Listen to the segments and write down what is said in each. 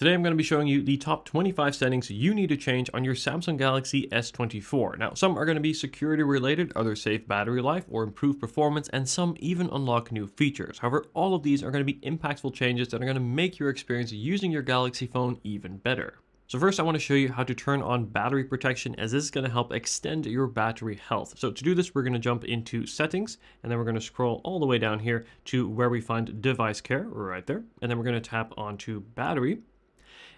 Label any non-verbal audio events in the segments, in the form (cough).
Today I'm going to be showing you the top 25 settings you need to change on your Samsung Galaxy S24. Now some are going to be security related, others save battery life or improve performance, and some even unlock new features. However, all of these are going to be impactful changes that are going to make your experience using your Galaxy phone even better. So first I want to show you how to turn on battery protection as this is going to help extend your battery health. So to do this, we're going to jump into settings and then we're going to scroll all the way down here to where we find device care right there. And then we're going to tap onto battery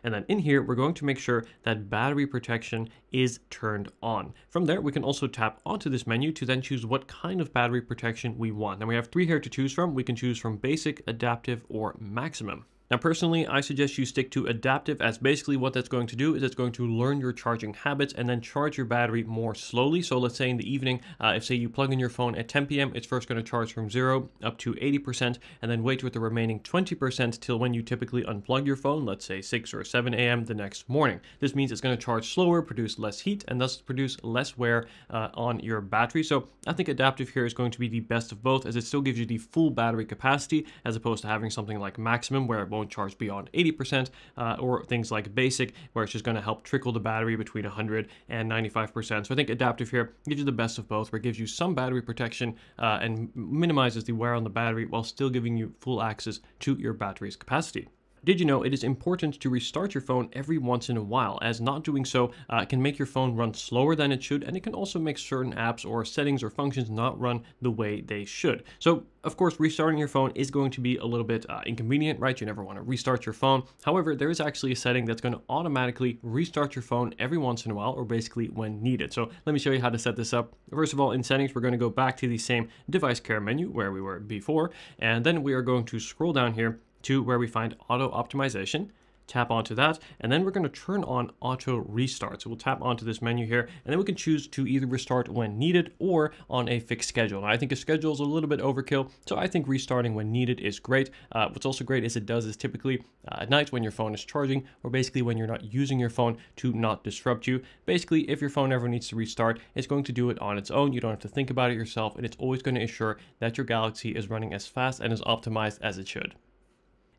and then in here, we're going to make sure that battery protection is turned on. From there, we can also tap onto this menu to then choose what kind of battery protection we want. And we have three here to choose from. We can choose from basic, adaptive, or maximum. Now personally, I suggest you stick to adaptive as basically what that's going to do is it's going to learn your charging habits and then charge your battery more slowly. So let's say in the evening, uh, if say you plug in your phone at 10 p.m., it's first going to charge from zero up to 80% and then wait with the remaining 20% till when you typically unplug your phone, let's say 6 or 7 a.m. the next morning. This means it's going to charge slower, produce less heat, and thus produce less wear uh, on your battery. So I think adaptive here is going to be the best of both as it still gives you the full battery capacity as opposed to having something like maximum where it won't won't charge beyond 80%, uh, or things like basic, where it's just going to help trickle the battery between 100 and 95%. So I think adaptive here gives you the best of both, where it gives you some battery protection uh, and minimizes the wear on the battery while still giving you full access to your battery's capacity. Did you know it is important to restart your phone every once in a while, as not doing so uh, can make your phone run slower than it should, and it can also make certain apps or settings or functions not run the way they should. So, of course, restarting your phone is going to be a little bit uh, inconvenient, right? You never want to restart your phone. However, there is actually a setting that's going to automatically restart your phone every once in a while, or basically when needed. So let me show you how to set this up. First of all, in settings, we're going to go back to the same device care menu where we were before, and then we are going to scroll down here to where we find auto optimization tap onto that, and then we're going to turn on auto restart. So we'll tap onto this menu here, and then we can choose to either restart when needed or on a fixed schedule. Now, I think a schedule is a little bit overkill, so I think restarting when needed is great. Uh, what's also great is it does is typically uh, at night when your phone is charging, or basically when you're not using your phone to not disrupt you. Basically, if your phone ever needs to restart, it's going to do it on its own. You don't have to think about it yourself, and it's always going to ensure that your Galaxy is running as fast and as optimized as it should.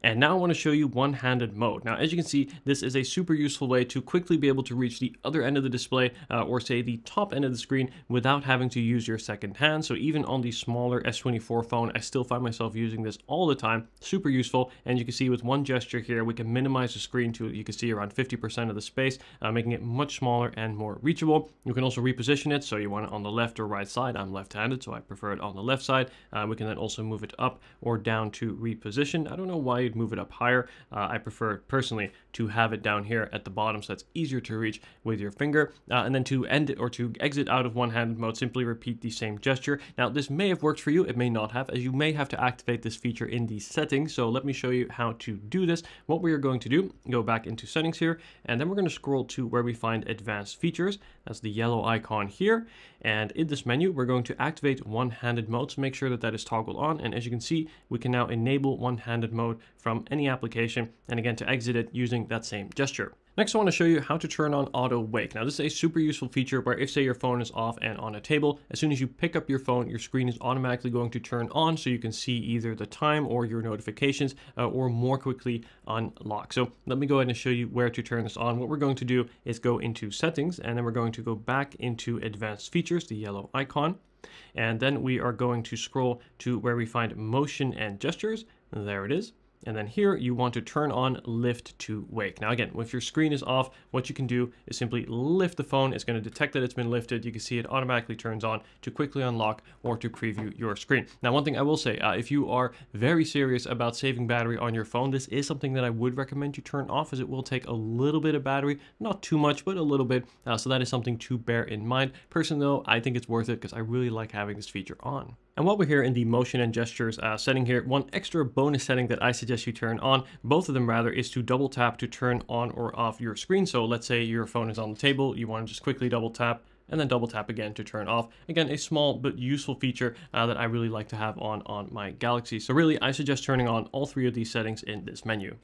And now I want to show you one-handed mode. Now, as you can see, this is a super useful way to quickly be able to reach the other end of the display uh, or say the top end of the screen without having to use your second hand. So even on the smaller S24 phone, I still find myself using this all the time. Super useful. And you can see with one gesture here, we can minimize the screen to, you can see around 50% of the space, uh, making it much smaller and more reachable. You can also reposition it. So you want it on the left or right side. I'm left-handed, so I prefer it on the left side. Uh, we can then also move it up or down to reposition. I don't know why could move it up higher. Uh, I prefer personally to have it down here at the bottom so that's easier to reach with your finger. Uh, and then to end it or to exit out of one-handed mode, simply repeat the same gesture. Now this may have worked for you, it may not have, as you may have to activate this feature in the settings. So let me show you how to do this. What we are going to do, go back into settings here, and then we're going to scroll to where we find advanced features. That's the yellow icon here. And in this menu, we're going to activate one-handed mode to make sure that that is toggled on. And as you can see, we can now enable one-handed mode from any application. And again, to exit it using that same gesture. Next, I want to show you how to turn on auto wake. Now, this is a super useful feature where if say your phone is off and on a table, as soon as you pick up your phone, your screen is automatically going to turn on so you can see either the time or your notifications uh, or more quickly unlock. So let me go ahead and show you where to turn this on. What we're going to do is go into settings and then we're going to go back into advanced features, the yellow icon. And then we are going to scroll to where we find motion and gestures. There it is. And then here you want to turn on lift to wake. Now again, if your screen is off, what you can do is simply lift the phone. It's going to detect that it's been lifted. You can see it automatically turns on to quickly unlock or to preview your screen. Now one thing I will say, uh, if you are very serious about saving battery on your phone, this is something that I would recommend you turn off as it will take a little bit of battery, not too much, but a little bit. Uh, so that is something to bear in mind. Personally though, I think it's worth it because I really like having this feature on. And while we're here in the motion and gestures uh, setting here, one extra bonus setting that I suggest you turn on, both of them rather, is to double tap to turn on or off your screen. So let's say your phone is on the table, you want to just quickly double tap and then double tap again to turn off. Again, a small but useful feature uh, that I really like to have on, on my Galaxy. So really, I suggest turning on all three of these settings in this menu.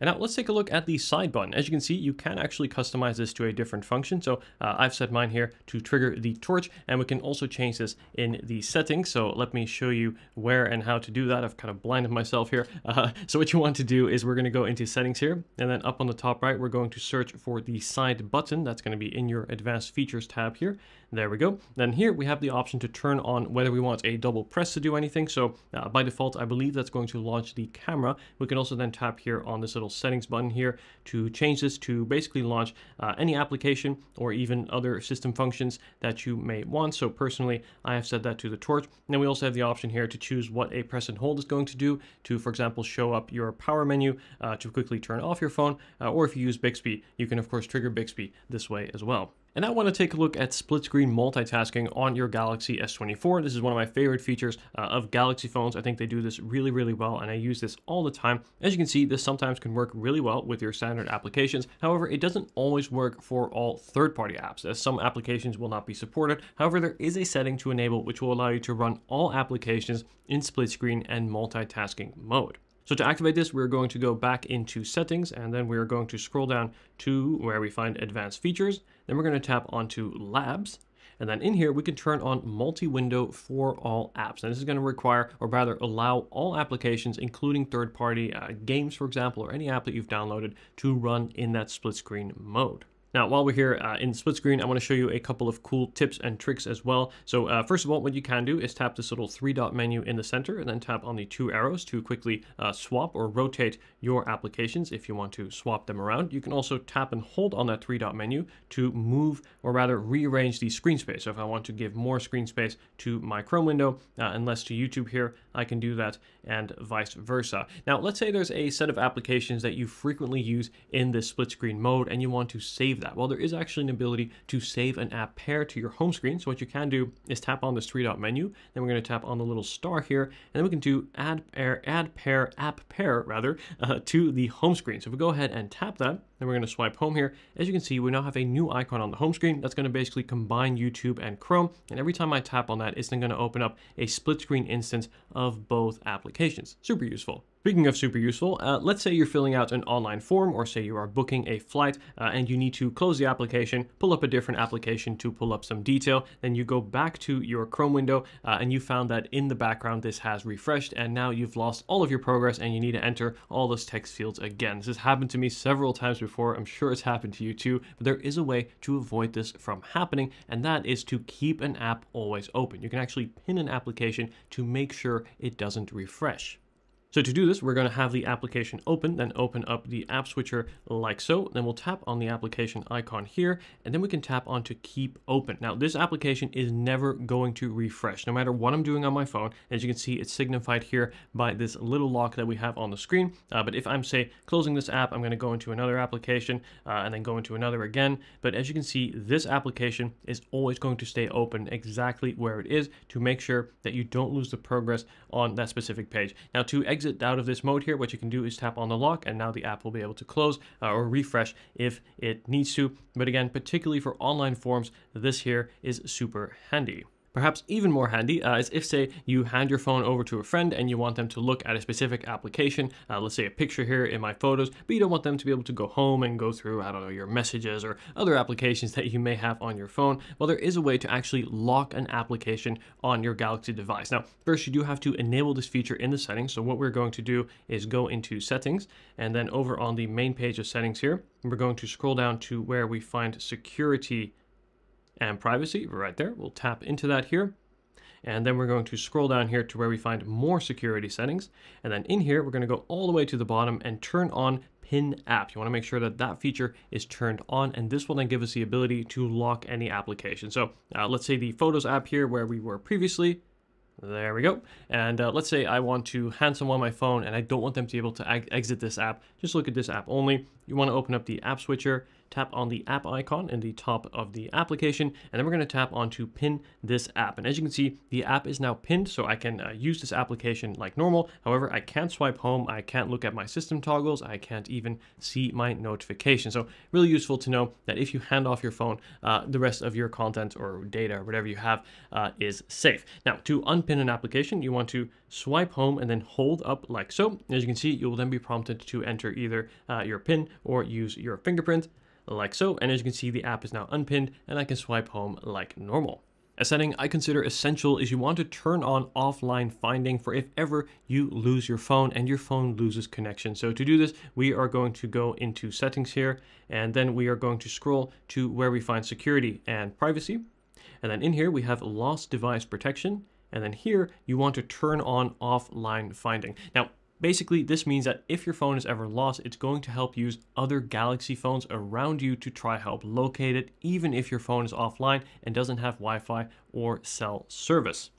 And now let's take a look at the side button. As you can see, you can actually customize this to a different function. So uh, I've set mine here to trigger the torch, and we can also change this in the settings. So let me show you where and how to do that. I've kind of blinded myself here. (laughs) Uh, so what you want to do is we're going to go into settings here, and then up on the top right, we're going to search for the side button. That's going to be in your advanced features tab here. There we go. Then here we have the option to turn on whether we want a double press to do anything. So uh, by default, I believe that's going to launch the camera. We can also then tap here on this little settings button here to change this to basically launch uh, any application or even other system functions that you may want. So personally, I have set that to the torch. And then we also have the option here to choose what a press and hold is going to do to, for example, show up your power menu uh, to quickly turn off your phone. Uh, or if you use Bixby, you can of course trigger Bixby this way as well. And I want to take a look at split screen multitasking on your Galaxy S24. This is one of my favorite features uh, of Galaxy phones. I think they do this really, really well, and I use this all the time. As you can see, this sometimes can work really well with your standard applications. However, it doesn't always work for all third-party apps, as some applications will not be supported. However, there is a setting to enable which will allow you to run all applications in split screen and multitasking mode. So to activate this, we're going to go back into settings and then we're going to scroll down to where we find advanced features. Then we're going to tap onto labs. And then in here, we can turn on multi-window for all apps. And this is going to require, or rather allow all applications, including third-party uh, games, for example, or any app that you've downloaded to run in that split screen mode. Now, while we're here uh, in split screen, I want to show you a couple of cool tips and tricks as well. So uh, first of all, what you can do is tap this little three dot menu in the center and then tap on the two arrows to quickly uh, swap or rotate your applications if you want to swap them around. You can also tap and hold on that three dot menu to move or rather rearrange the screen space. So if I want to give more screen space to my Chrome window uh, and less to YouTube here, I can do that and vice versa. Now, let's say there's a set of applications that you frequently use in this split screen mode and you want to save that that? Well, there is actually an ability to save an app pair to your home screen. So what you can do is tap on this three dot menu, then we're going to tap on the little star here, and then we can do add pair, add pair, app pair rather, (laughs) uh, to the home screen. So if we go ahead and tap that, then we're going to swipe home here. As you can see, we now have a new icon on the home screen that's going to basically combine YouTube and Chrome. And every time I tap on that, it's then going to open up a split screen instance of both applications. Super useful. Speaking of super useful, uh, let's say you're filling out an online form or say you are booking a flight uh, and you need to close the application, pull up a different application to pull up some detail, then you go back to your Chrome window uh, and you found that in the background this has refreshed and now you've lost all of your progress and you need to enter all those text fields again. This has happened to me several times. I'm sure it's happened to you too, but there is a way to avoid this from happening and that is to keep an app always open. You can actually pin an application to make sure it doesn't refresh. So to do this, we're going to have the application open, then open up the app switcher like so. Then we'll tap on the application icon here, and then we can tap on to keep open. Now this application is never going to refresh, no matter what I'm doing on my phone. As you can see, it's signified here by this little lock that we have on the screen. Uh, but if I'm say closing this app, I'm going to go into another application uh, and then go into another again. But as you can see, this application is always going to stay open exactly where it is to make sure that you don't lose the progress on that specific page. Now to exit exit out of this mode here, what you can do is tap on the lock and now the app will be able to close uh, or refresh if it needs to. But again, particularly for online forms, this here is super handy. Perhaps even more handy uh, is if, say, you hand your phone over to a friend and you want them to look at a specific application, uh, let's say a picture here in my photos, but you don't want them to be able to go home and go through, I don't know, your messages or other applications that you may have on your phone. Well, there is a way to actually lock an application on your Galaxy device. Now, first, you do have to enable this feature in the settings. So what we're going to do is go into settings and then over on the main page of settings here, we're going to scroll down to where we find security and privacy right there. We'll tap into that here. And then we're going to scroll down here to where we find more security settings. And then in here, we're going to go all the way to the bottom and turn on pin app. You want to make sure that that feature is turned on and this will then give us the ability to lock any application. So uh, let's say the Photos app here where we were previously, there we go. And uh, let's say I want to hand someone my phone and I don't want them to be able to exit this app. Just look at this app only. You want to open up the app switcher, tap on the app icon in the top of the application, and then we're going to tap on to pin this app. And as you can see, the app is now pinned, so I can uh, use this application like normal. However, I can't swipe home, I can't look at my system toggles, I can't even see my notifications. So really useful to know that if you hand off your phone, uh, the rest of your content or data or whatever you have uh, is safe. Now, to unpin an application, you want to swipe home and then hold up like so. As you can see, you will then be prompted to enter either uh, your PIN or use your fingerprint like so. And as you can see, the app is now unpinned and I can swipe home like normal. A setting I consider essential is you want to turn on offline finding for if ever you lose your phone and your phone loses connection. So to do this, we are going to go into settings here, and then we are going to scroll to where we find security and privacy. And then in here, we have lost device protection. And then here, you want to turn on offline finding. Now, Basically, this means that if your phone is ever lost, it's going to help use other Galaxy phones around you to try help locate it, even if your phone is offline and doesn't have Wi-Fi or cell service.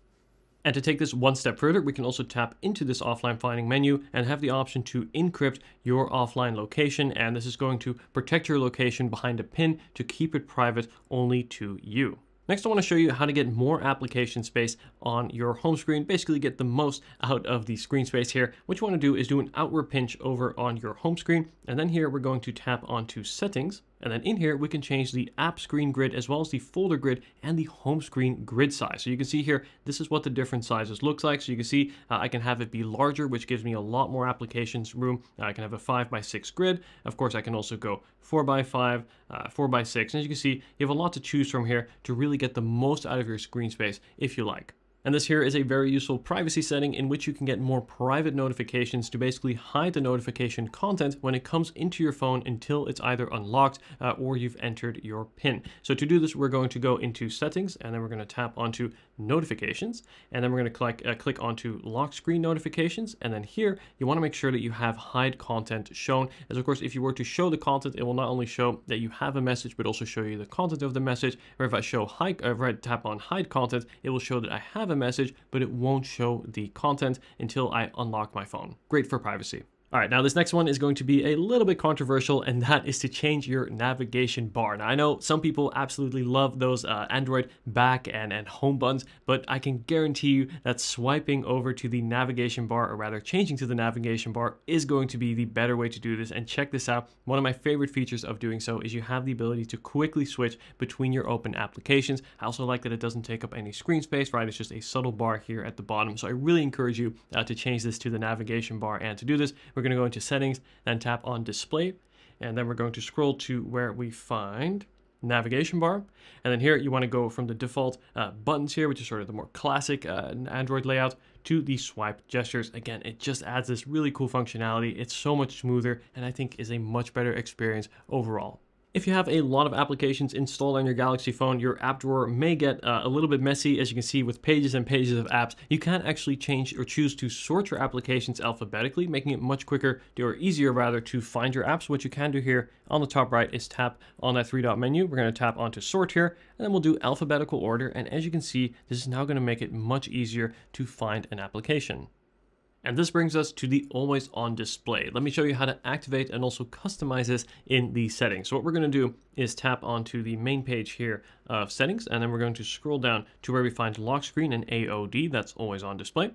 And to take this one step further, we can also tap into this offline finding menu and have the option to encrypt your offline location. And this is going to protect your location behind a pin to keep it private only to you. Next, I want to show you how to get more application space on your home screen, basically get the most out of the screen space here. What you want to do is do an outward pinch over on your home screen, and then here we're going to tap onto settings, and then in here, we can change the app screen grid as well as the folder grid and the home screen grid size. So you can see here, this is what the different sizes looks like. So you can see uh, I can have it be larger, which gives me a lot more applications room. Uh, I can have a five by six grid. Of course, I can also go four by five, uh, four by six. And as you can see, you have a lot to choose from here to really get the most out of your screen space if you like. And this here is a very useful privacy setting in which you can get more private notifications to basically hide the notification content when it comes into your phone until it's either unlocked uh, or you've entered your PIN. So to do this, we're going to go into settings and then we're going to tap onto notifications and then we're going to click, uh, click onto lock screen notifications. And then here, you want to make sure that you have hide content shown. As of course, if you were to show the content, it will not only show that you have a message, but also show you the content of the message. Or if I show hide, uh, if I tap on hide content, it will show that I have a message, but it won't show the content until I unlock my phone. Great for privacy. All right, now this next one is going to be a little bit controversial, and that is to change your navigation bar. Now, I know some people absolutely love those uh, Android back and, and home buttons, but I can guarantee you that swiping over to the navigation bar, or rather changing to the navigation bar, is going to be the better way to do this. And check this out. One of my favorite features of doing so is you have the ability to quickly switch between your open applications. I also like that it doesn't take up any screen space, right? It's just a subtle bar here at the bottom. So I really encourage you uh, to change this to the navigation bar. And to do this, we're going to go into settings, then tap on display, and then we're going to scroll to where we find navigation bar. And then here you want to go from the default uh, buttons here, which is sort of the more classic uh, Android layout, to the swipe gestures. Again, it just adds this really cool functionality. It's so much smoother and I think is a much better experience overall. If you have a lot of applications installed on your Galaxy phone, your app drawer may get uh, a little bit messy, as you can see with pages and pages of apps. You can actually change or choose to sort your applications alphabetically, making it much quicker or easier rather to find your apps. What you can do here on the top right is tap on that three dot menu. We're going to tap onto sort here, and then we'll do alphabetical order. And as you can see, this is now going to make it much easier to find an application. And this brings us to the always on display. Let me show you how to activate and also customize this in the settings. So what we're going to do is tap onto the main page here of settings, and then we're going to scroll down to where we find lock screen and AOD, that's always on display.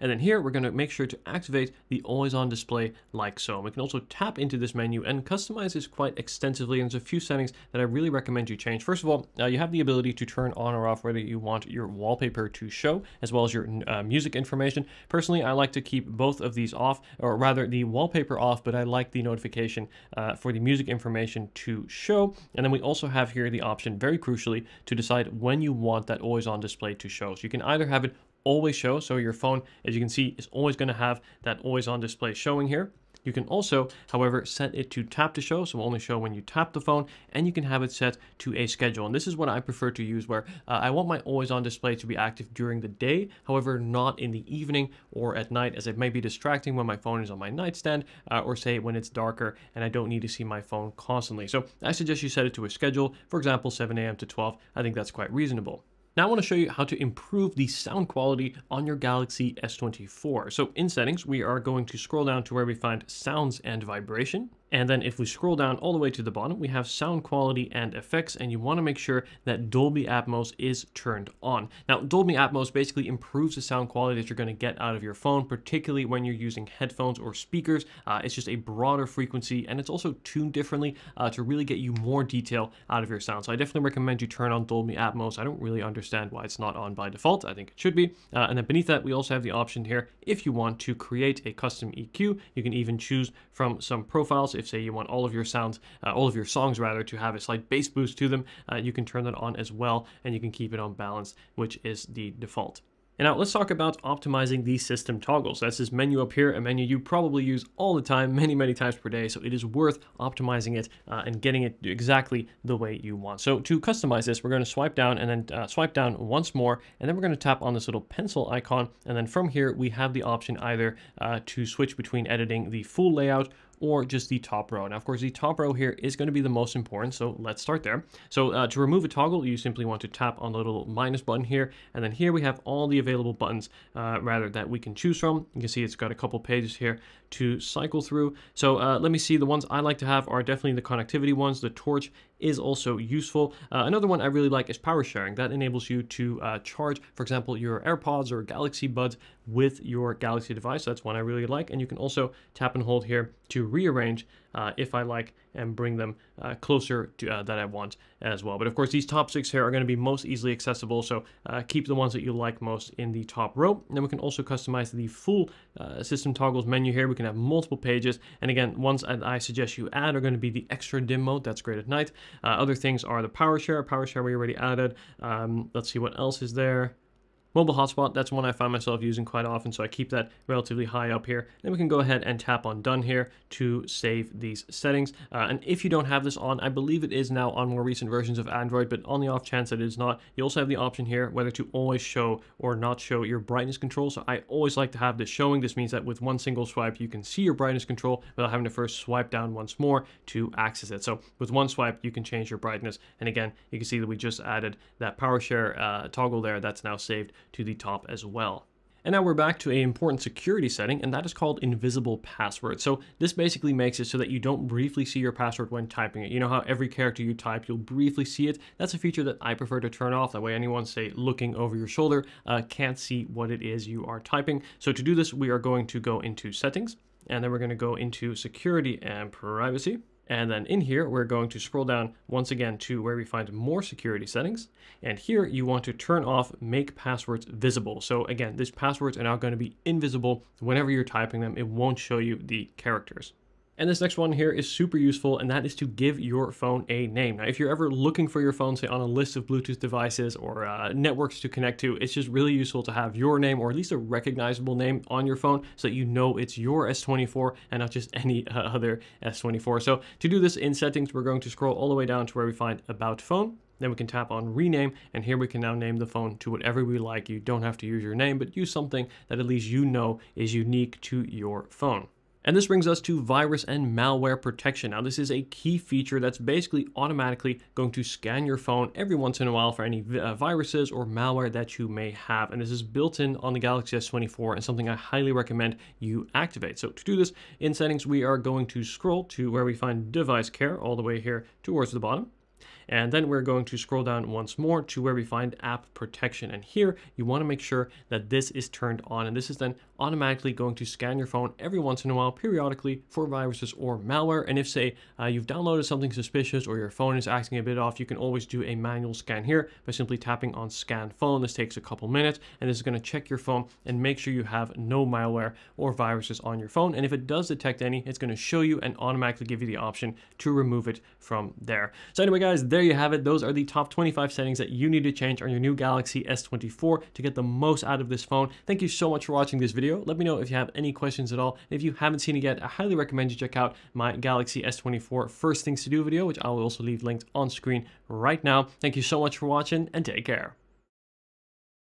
And then here, we're going to make sure to activate the always on display like so. And we can also tap into this menu and customize this quite extensively. And there's a few settings that I really recommend you change. First of all, uh, you have the ability to turn on or off whether you want your wallpaper to show, as well as your uh, music information. Personally, I like to keep both of these off, or rather the wallpaper off, but I like the notification uh, for the music information to show. And then we also have here the option, very crucially, to decide when you want that always on display to show. So you can either have it always show. So your phone, as you can see, is always going to have that always on display showing here. You can also, however, set it to tap to show, so only show when you tap the phone, and you can have it set to a schedule. And this is what I prefer to use where uh, I want my always on display to be active during the day, however, not in the evening or at night, as it may be distracting when my phone is on my nightstand, uh, or say when it's darker and I don't need to see my phone constantly. So I suggest you set it to a schedule, for example, 7 a.m. to 12. I think that's quite reasonable. Now I want to show you how to improve the sound quality on your Galaxy S24. So in settings, we are going to scroll down to where we find sounds and vibration. And then if we scroll down all the way to the bottom, we have sound quality and effects, and you wanna make sure that Dolby Atmos is turned on. Now, Dolby Atmos basically improves the sound quality that you're gonna get out of your phone, particularly when you're using headphones or speakers. Uh, it's just a broader frequency, and it's also tuned differently uh, to really get you more detail out of your sound. So I definitely recommend you turn on Dolby Atmos. I don't really understand why it's not on by default. I think it should be. Uh, and then beneath that, we also have the option here, if you want to create a custom EQ, you can even choose from some profiles if say you want all of your sounds, uh, all of your songs rather, to have a slight bass boost to them, uh, you can turn that on as well, and you can keep it on balance, which is the default. And now let's talk about optimizing the system toggles. That's this menu up here, a menu you probably use all the time, many, many times per day. So it is worth optimizing it uh, and getting it exactly the way you want. So to customize this, we're going to swipe down and then uh, swipe down once more. And then we're going to tap on this little pencil icon. And then from here, we have the option either uh, to switch between editing the full layout or just the top row. Now, of course, the top row here is going to be the most important, so let's start there. So uh, to remove a toggle, you simply want to tap on the little minus button here, and then here we have all the available buttons, uh, rather, that we can choose from. You can see it's got a couple pages here to cycle through. So uh, let me see, the ones I like to have are definitely the connectivity ones. The torch is also useful. Uh, another one I really like is power sharing. That enables you to uh, charge, for example, your AirPods or Galaxy Buds with your Galaxy device. That's one I really like. And you can also tap and hold here to rearrange uh, if I like and bring them uh, closer to uh, that I want as well. But of course, these top six here are going to be most easily accessible. So uh, keep the ones that you like most in the top row. And then we can also customize the full uh, system toggles menu here. We can have multiple pages. And again, ones that I suggest you add are going to be the extra dim mode. That's great at night. Uh, other things are the power share. Power share we already added. Um, let's see what else is there. Mobile hotspot, that's one I find myself using quite often, so I keep that relatively high up here. Then we can go ahead and tap on done here to save these settings. Uh, and if you don't have this on, I believe it is now on more recent versions of Android, but on the off chance that it is not, you also have the option here whether to always show or not show your brightness control. So I always like to have this showing. This means that with one single swipe, you can see your brightness control without having to first swipe down once more to access it. So with one swipe, you can change your brightness. And again, you can see that we just added that power share uh, toggle there. That's now saved to the top as well. And now we're back to an important security setting, and that is called invisible password. So this basically makes it so that you don't briefly see your password when typing it. You know how every character you type, you'll briefly see it? That's a feature that I prefer to turn off. That way anyone, say, looking over your shoulder uh, can't see what it is you are typing. So to do this, we are going to go into settings, and then we're going to go into security and privacy. And then in here, we're going to scroll down once again to where we find more security settings. And here you want to turn off make passwords visible. So again, these passwords are now going to be invisible whenever you're typing them. It won't show you the characters. And this next one here is super useful, and that is to give your phone a name. Now, if you're ever looking for your phone, say on a list of Bluetooth devices or uh, networks to connect to, it's just really useful to have your name or at least a recognizable name on your phone so that you know it's your S24 and not just (laughs) any uh, other S24. So to do this in settings, we're going to scroll all the way down to where we find About Phone. Then we can tap on rename and here we can now name the phone to whatever we like. You don't have to use your name, but use something that at least you know is unique to your phone. And this brings us to virus and malware protection. Now, this is a key feature that's basically automatically going to scan your phone every once in a while for any uh, viruses or malware that you may have. And this is built in on the Galaxy S24 and something I highly recommend you activate. So to do this in settings, we are going to scroll to where we find device care all the way here towards the bottom. And then we're going to scroll down once more to where we find app protection. And here you want to make sure that this is turned on. And this is then automatically going to scan your phone every once in a while, periodically for viruses or malware. And if say uh, you've downloaded something suspicious or your phone is acting a bit off, you can always do a manual scan here by simply tapping on scan phone. This takes a couple minutes and this is going to check your phone and make sure you have no malware or viruses on your phone. And if it does detect any, it's going to show you and automatically give you the option to remove it from there. So anyway, guys, there you have it. Those are the top 25 settings that you need to change on your new Galaxy S24 to get the most out of this phone. Thank you so much for watching this video. Let me know if you have any questions at all. If you haven't seen it yet, I highly recommend you check out my Galaxy S24 first things to do video, which I will also leave linked on screen right now. Thank you so much for watching and take care.